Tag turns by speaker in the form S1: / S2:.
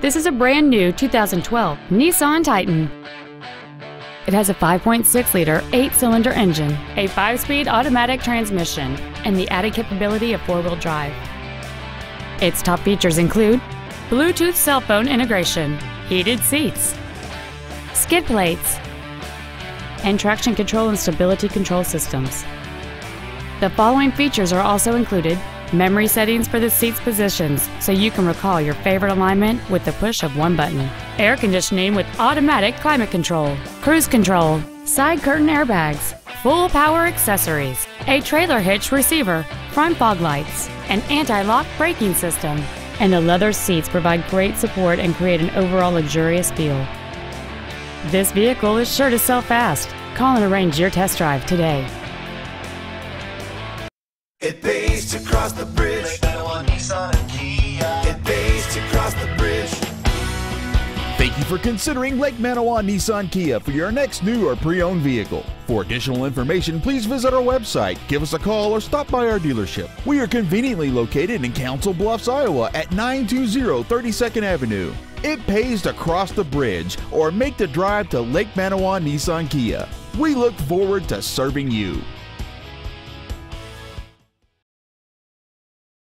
S1: This is a brand new 2012 Nissan Titan. It has a 5.6-liter, eight-cylinder engine, a five-speed automatic transmission, and the added capability of four-wheel drive. Its top features include Bluetooth cell phone integration, heated seats, skid plates, and traction control and stability control systems. The following features are also included memory settings for the seat's positions so you can recall your favorite alignment with the push of one button, air conditioning with automatic climate control, cruise control, side curtain airbags, full power accessories, a trailer hitch receiver, front fog lights, an anti-lock braking system, and the leather seats provide great support and create an overall luxurious feel. This vehicle is sure to sell fast. Call and arrange your test drive today.
S2: It pays to cross the bridge. Nissan Kia. It pays to cross the bridge.
S3: Thank you for considering Lake Manawa Nissan Kia for your next new or pre-owned vehicle. For additional information, please visit our website, give us a call, or stop by our dealership. We are conveniently located in Council Bluffs, Iowa at 920 32nd Avenue. It pays to cross the bridge or make the drive to Lake Manawa Nissan Kia. We look forward to serving you.